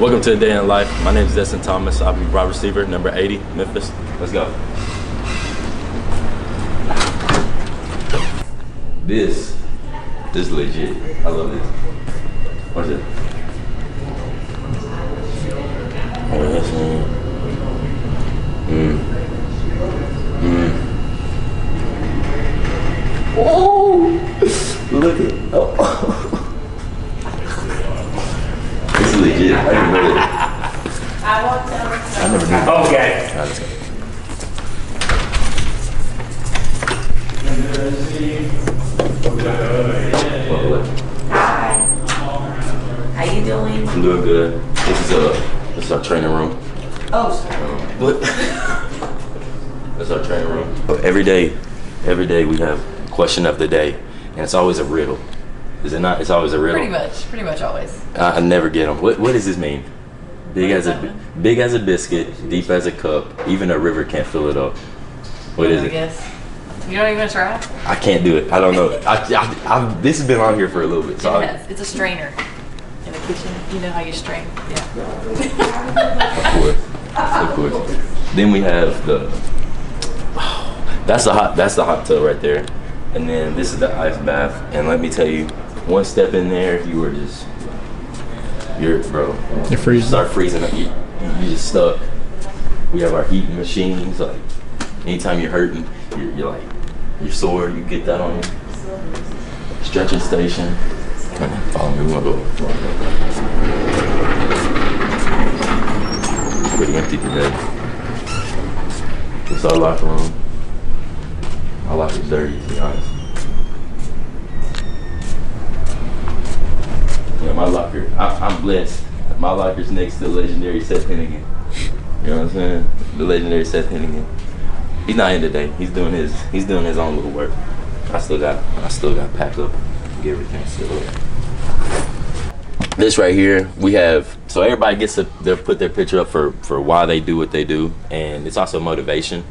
Welcome to a day in life. My name is Destun Thomas. I'll be wide receiver, number 80, Memphis. Let's go. This, this is legit. I love this. What's it? Oh, that's me. Mm. Mm. Oh, look at oh. This is legit. I didn't know that. I won't tell. I never knew. Okay. Alright, let's go. Well, Hi. How you doing? I'm doing good. This is uh, this is our training room. Oh, sorry. What? That's our training room. Every day, every day we have question of the day, and it's always a riddle. Is it not? It's always a riddle. Pretty much, pretty much always. I, I never get them. What What does this mean? Big as a big as a biscuit, deep as a cup. Even a river can't fill it up. What is it? Guess. You don't even try? I can't do it. I don't know. I, I, I, this has been on here for a little bit. So It has. It's a strainer in the kitchen. You know how you strain? Yeah. Of course, of course. Then we have the. That's the hot. That's the hot tub right there, and then this is the ice bath. And let me tell you, one step in there, you were just. You're bro. You're freezing. Start freezing up. You, you just stuck. We have our heating machines. Like anytime you're hurting, you're, you're like you're sore. You get that on you. Stretching station. Come on, follow me. We wanna go. Pretty empty today. It's our locker room. Our locker's dirty, to be honest. Yeah, my locker. I, I'm blessed. My locker's next to the legendary Seth Henigan. You know what I'm saying? The legendary Seth Henigan. He's not in today. He's doing his. He's doing his own little work. I still got. I still got packed up. Get everything up. This right here, we have. So everybody gets to they put their picture up for for why they do what they do, and it's also motivation.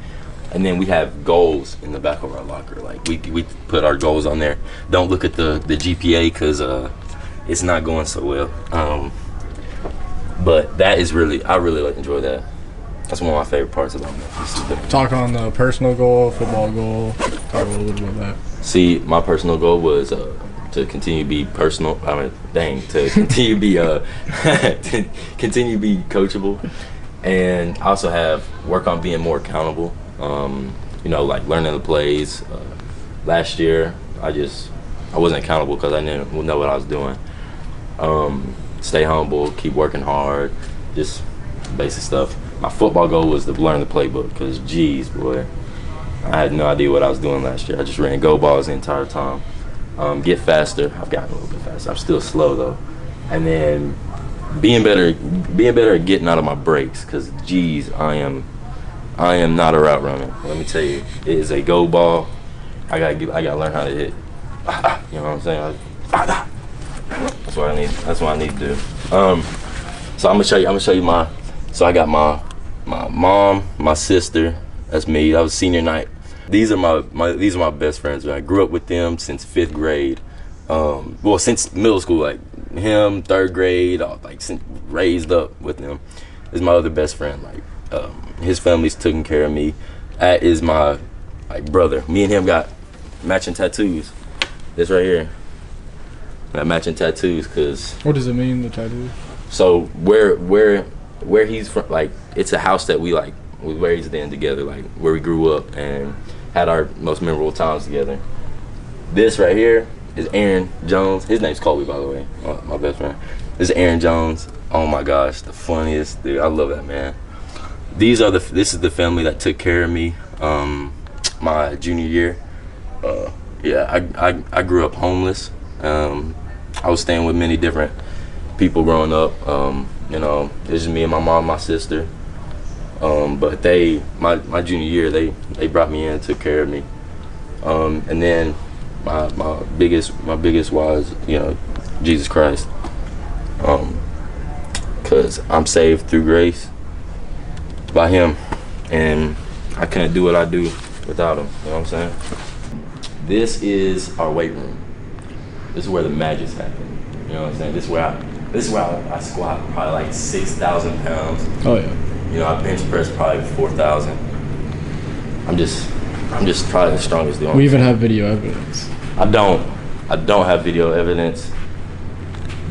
And then we have goals in the back of our locker. Like we we put our goals on there. Don't look at the the GPA because uh, it's not going so well. Um, but that is really I really like enjoy that. That's one of my favorite parts about Memphis. Talk on the personal goal, football goal. Talk a little bit about that. See, my personal goal was uh, to continue to be personal. I mean, dang, to continue to be uh, to continue to be coachable, and also have work on being more accountable. Um, you know, like learning the plays. Uh, last year, I just I wasn't accountable because I didn't know what I was doing. Um, stay humble, keep working hard, just basic stuff. My football goal was to learn the playbook because, geez, boy, I had no idea what I was doing last year. I just ran go balls the entire time. Um, get faster. I've gotten a little bit faster. I'm still slow though. And then being better, being better at getting out of my breaks. Cause geez, I am, I am not a route runner. Let me tell you, it is a go ball. I gotta I gotta learn how to hit. You know what I'm saying? That's what I need. That's what I need to do. Um, so I'm gonna show you. I'm gonna show you my. So I got my my mom, my sister. That's me. That was senior night. These are my, my these are my best friends. Man. I grew up with them since fifth grade. Um, well, since middle school, like him, third grade, I was, like since, raised up with him. Is my other best friend. Like um, his family's taking care of me. That is my like brother. Me and him got matching tattoos. This right here. Matching tattoos because What does it mean, the tattoo? so where where where he's from like it's a house that we like we raised in together like where we grew up and had our most memorable times together. This right here is aaron jones. His name's colby by the way my, my best friend. This is aaron jones. Oh my gosh the funniest dude. I love that man. These are the this is the family that took care of me um my junior year. Uh yeah i i, I grew up homeless um i was staying with many different people growing up. Um, you know, it's just me and my mom, my sister. Um, but they, my, my junior year, they they brought me in, took care of me. Um, and then my my biggest my biggest was you know Jesus Christ. Um, cause I'm saved through grace by Him, and I couldn't do what I do without Him. You know what I'm saying? This is our weight room. This is where the magic happens. You know what I'm saying? This is where I, this is where I, I squat probably like six thousand pounds. Oh yeah. You know, I bench press probably four thousand. I'm just, I'm just probably the strongest on We even have video evidence. I don't. I don't have video evidence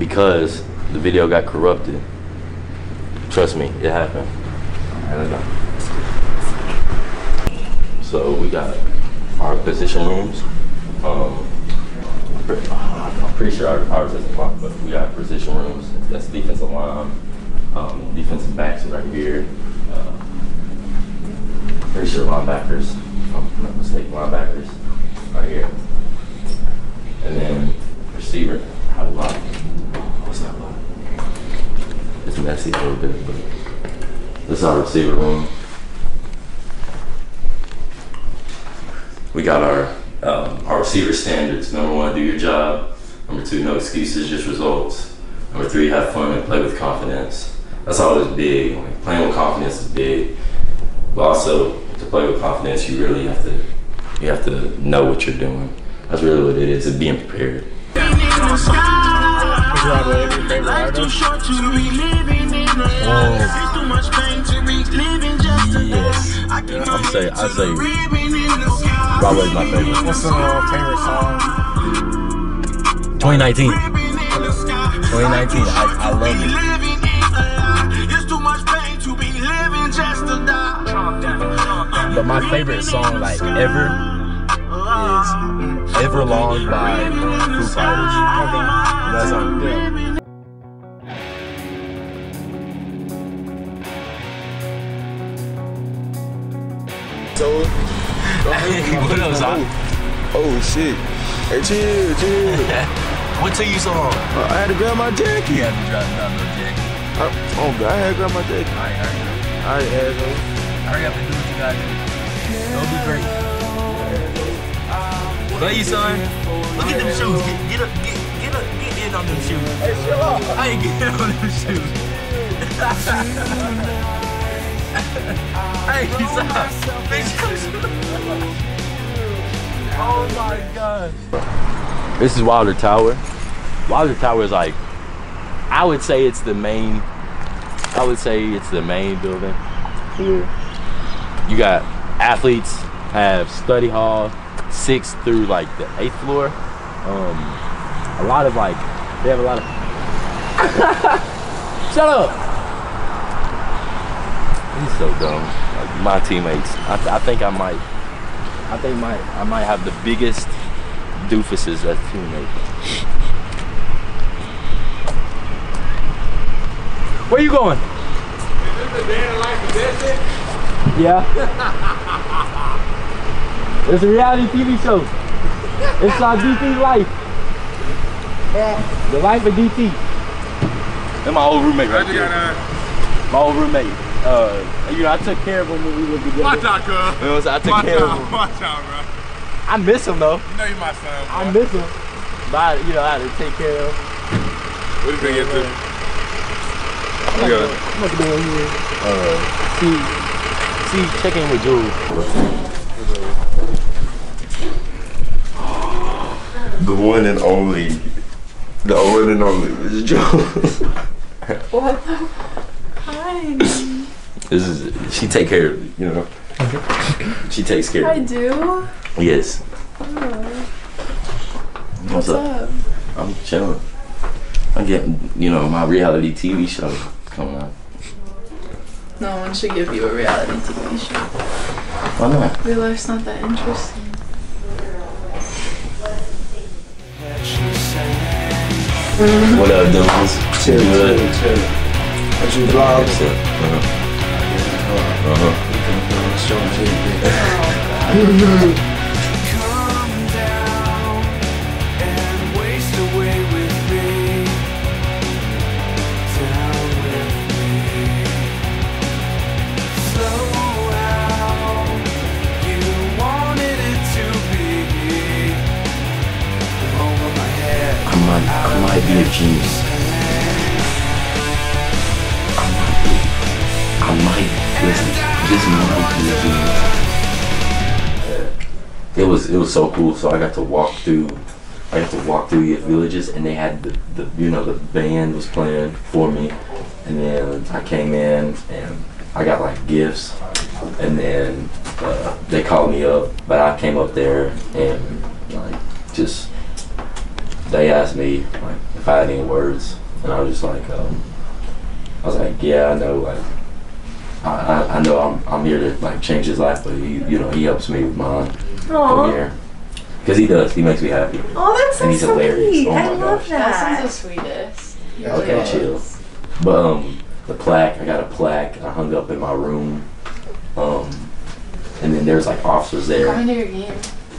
because the video got corrupted. Trust me, it happened. I don't know. So we got our position rooms. Um, pretty sure our, ours isn't locked, but we got position rooms. That's defensive line. Um, defensive backs right here. Uh, pretty sure linebackers. If I'm not mistaken, linebackers right here. And then receiver, how do I? What's that look? It's messy a little bit, but this is our receiver room. We got our um, our receiver standards. Number one, do your job. Number two, no excuses, just results. Number three, have fun and play with confidence. That's always big. Like, playing with confidence is big. But also, to play with confidence, you really have to you have to know what you're doing. That's really what it is. It's being prepared. Life too short to be living in a lie. It's too much pain to be living just to die. I keep my I'm say I say ribbon in the sky. Broadway's my favorite. What's the uh, favorite song? 2019. Ribbon in the sky. 2019. I, I love it. Living in a lie. It's too much pain to be living just to die. But my favorite song like ever is Everlong by Foo Fighters. That song. So, what else? I, oh, oh shit. Hey, chill, chill. what till you song? Uh, I had to grab my jacket. You have to drop down no jack. I, oh, God, I had to grab my jacket. Alright, hurry up. I ain't had no. Hurry up and do what you gotta do. Don't be great. Love you, son. Look at them shoes. Get, get up, get, get up, get in on them shoes. Hey, chill out. I ain't getting on them shoes. hey, stop. oh my god. This is Wilder Tower. Wilder Tower is like, I would say it's the main, I would say it's the main building here. You got athletes have study hall, sixth through like the eighth floor. Um, a lot of like, they have a lot of. Shut up. He's so dumb. Like my teammates, I, th- I think I might, I think my I might have the biggest doofuses as teammates. Where you going? Yeah. it's a reality TV show. It's our DT life. The life of DT. And my old roommate right there. My old roommate. Uh, you know, I took care of him when we lived together. Watch out, cuz. You know what I'm saying? I took Watch care of out, him. watch out, bro. I miss him though. You know you my son, bro. I miss him. But I, you know, I had to take care of him. What you been into? I'm Yeah. about to go in here. Uh, see, see, check in with Jules. The one and only. The one and only Miss Jones. Hi. This is she take care of it, you know. she takes care I of it. do. Yes. What's up? I'm chilling. I'm getting, you know, my reality TV show coming out. No one should give you a reality TV show. Why not? Real life's not that interesting. What up, dudes? Chill, Good. chill, chill. What you vlog? Yes, sir. Uh-huh. Uh-huh. Come Genius. I. Listen, this genius. It was, it was so cool. So I got to walk through. I I got to walk through the villages, and they had the, the you know the band was playing for me, and then I came in and I got like gifts, and then uh, they called me up, but I came up there and like just they asked me like if I had any words, and I was just like, um, I was like, yeah, I know, like. I, I, I know I'm, I'm here to like change his life, but he, you know, he helps me with mine over Aw. here. Cause he does. He makes me happy. Oh, that's so And he's hilarious. sweet. Oh I love gosh. that. Dustin's the sweetest. He Okay, really chill. But um, the plaque, I got a plaque. I hung up in my room. Um, and then there's like officers there. Coming to your game.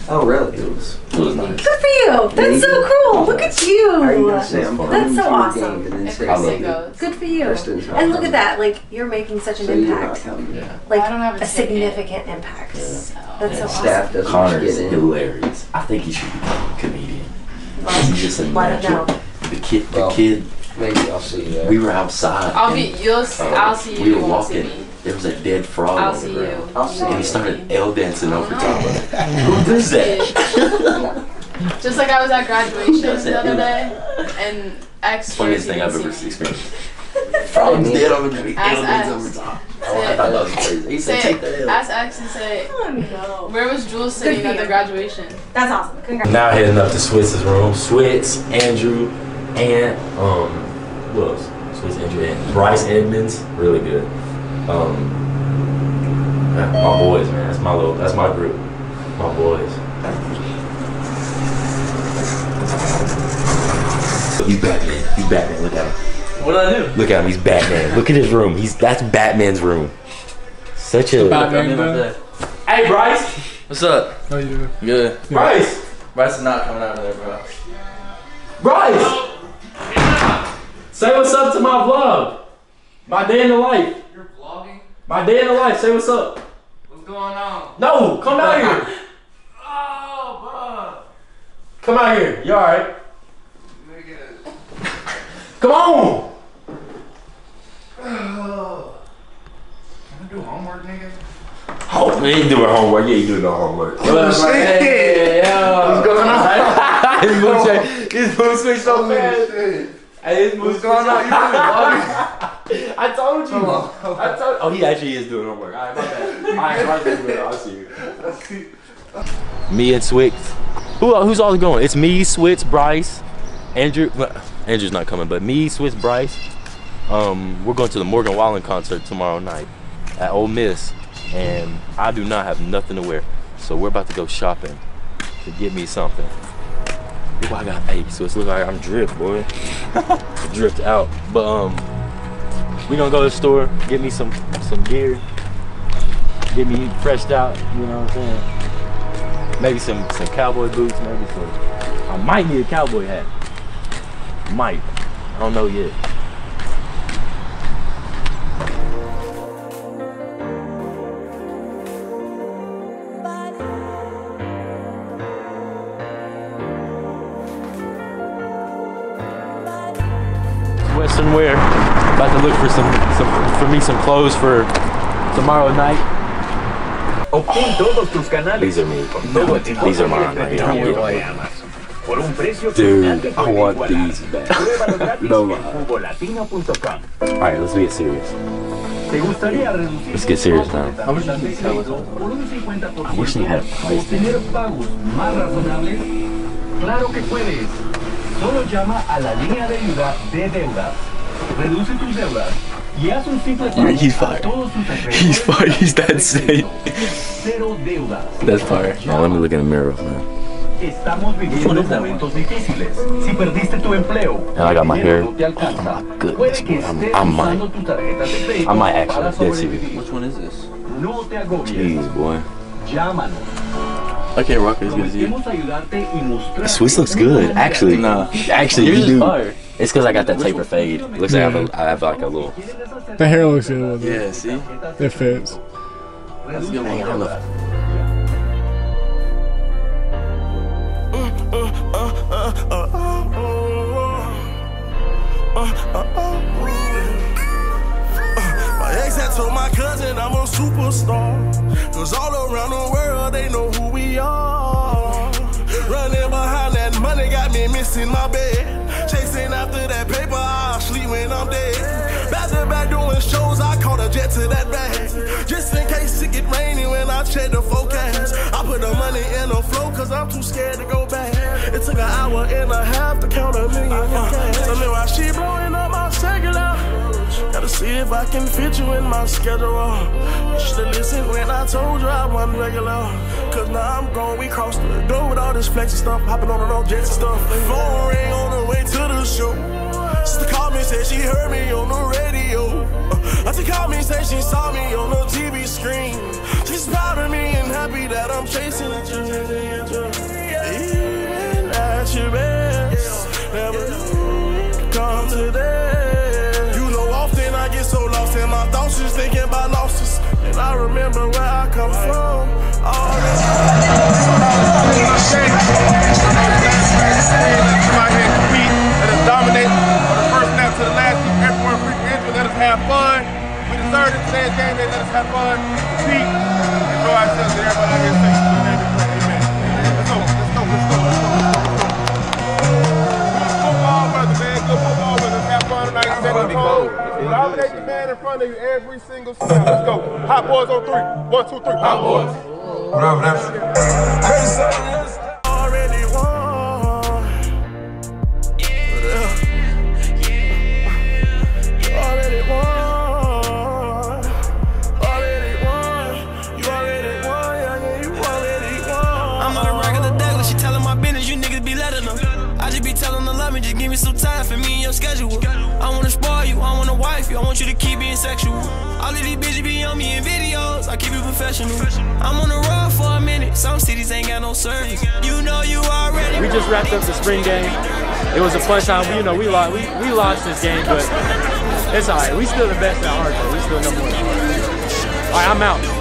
Oh, really? It was it was nice. Good for you. That's so cool. Look at How are you say I'm That's so awesome. and then If say I love Thursday it. goes. Good for you. And look at that. Like you're making such an So impact. Yeah. Like I don't have a a ticket. significant impact. Yeah. That's so And awesome. staff doesn't Connor is get in. hilarious. I think he should become a comedian. He's just a Let him natural. know. The kid, the Well, kid. Maybe I'll see you there. We were outside. I'll be. You'll. uh, I'll see you. We you were won't see walking. Me. There was a dead frog I'll on the see ground. you. I'll see And you. he started L dancing over Oh, top of it. Who does that? Just like I was at graduation the that? other day, and X. Funniest thing I've ever didn't see me. experienced. Frog's dead over there. Ask L dancing over top. Oh, I thought that was crazy. He said, Say take the it. L. Ask X and say, Oh no. where was Jules sitting at the you. graduation? That's awesome. Congrats. Now heading up to Switz's room. Switz, Andrew, and um, who else? Switz, Andrew, and Bryce Edmonds. Really good. Um, my boys, man. That's my little. That's my group. My boys. He's Batman. He's Batman. Look at him. What did I do? Look at him. He's Batman. Look at his room. He's that's Batman's room. Such a. Batman then? Hey, Bryce. What's up? How you doing? Good. Bryce. Bryce is not coming out of there, bro. Bryce! Say what's up to my vlog. My day in the life. You're vlogging? My day in the life. Say what's up. What's going on? No, come out here. Oh, bro. Come out here. You alright? bro. Nigga. Come on. Can I do homework, nigga? Oh, he ain't doing homework. Yeah, he doing no homework. Oh, shit. Hey, yo. What's going on? his mood switch. His mood switch so fast. Hey, his mood What's going on? You doing vlogging? I told you. Hold on, hold I told. Oh, he actually is doing homework. All right, my bad. All right, my bad. I'll see you. Me and Swix. Who who's all going? It's me, Switz, Bryce, Andrew. well, Andrew's not coming, but me, Switz, Bryce. Um, we're going to the Morgan Wallen concert tomorrow night at Ole Miss, and I do not have nothing to wear, so we're about to go shopping to get me something. Look, I got hey, so it's look like I'm dripped, boy. dripped out, but um, we gonna go to the store, get me some some gear, get me freshed out. You know what I'm saying? Maybe some some cowboy boots, maybe some. I might need a cowboy hat. Might. I don't know yet. Western wear. About to look for some, some for me some clothes for tomorrow night. Obtén todos tus canales. These are me. Todo tipo These are mine right here. I'm entretenimiento getting en them. Amazon. Por un precio Dude, I want these back. No lie. Alright, let's get serious. ¿Te gustaría reducir Let's get serious now. How much does this por un 50%? I wish they had a price Obtener pagos más razonables? Claro que puedes. Solo llama a la línea de ayuda de deudas. Reduce tus deudas y haz un simple pago He's a fired. todos tus acreedores He's fired. He's that de insane. crédito. Cero deudas. That's fire. Now let me look in the mirror, man. Estamos viviendo momentos difíciles. Si perdiste tu empleo, And I got my hair. no te alcanza. Oh my goodness, Puede que boy. I'm- estés I might. usando tu tarjeta de crédito I might actually. para Dead Which one is this? No te agobies. Jeez, boy. Llámanos. I can't rock it as good as you. Prometemos ayudarte y mostrarte Swiss looks good, actually. Nah. Actually, you do. fire. It's because I got that taper fade. Looks like I have, a, I have like a little. The hair looks good with it. Yeah, see? It fits. That's a good Hey, I one. My ex had told my cousin I'm a superstar. Cause all around the world they know who we are. Running behind that money got me in my bed. Chasing after that paper, I'll sleep when I'm dead. Back to back doing shows, I caught a jet to that bag. Just in case it get rainy when I check the forecast. I put the money in the flow, cause I'm too scared to go back. It took an hour and a half to count a million in cash. Me why she blowing up my cellular. Gotta see if I can fit you in my schedule. You should've listened when I told you I wasn't regular. Cause now I'm gone, we crossed the door with all this flexing stuff, hopping on and off jets and stuff. Phone ring on the way to the show. Sister called me, said she heard me on the radio. Uh, injury. Let us have fun. We deserve it today's game day. Let us have fun, compete, Dominate the man in front of you every single snap. Let's go. Hot boys on three. One, two, three. Hot boys. already sexual. All of these bitches be on me in videos, I keep it professional. I'm on the road for a minute, some cities ain't got no service. You know you already. We just wrapped up the spring game. It was a fun time. You know, we lost. We, we lost this game, but it's all right. We still the best at heart. Though. We still number one. All right, I'm out.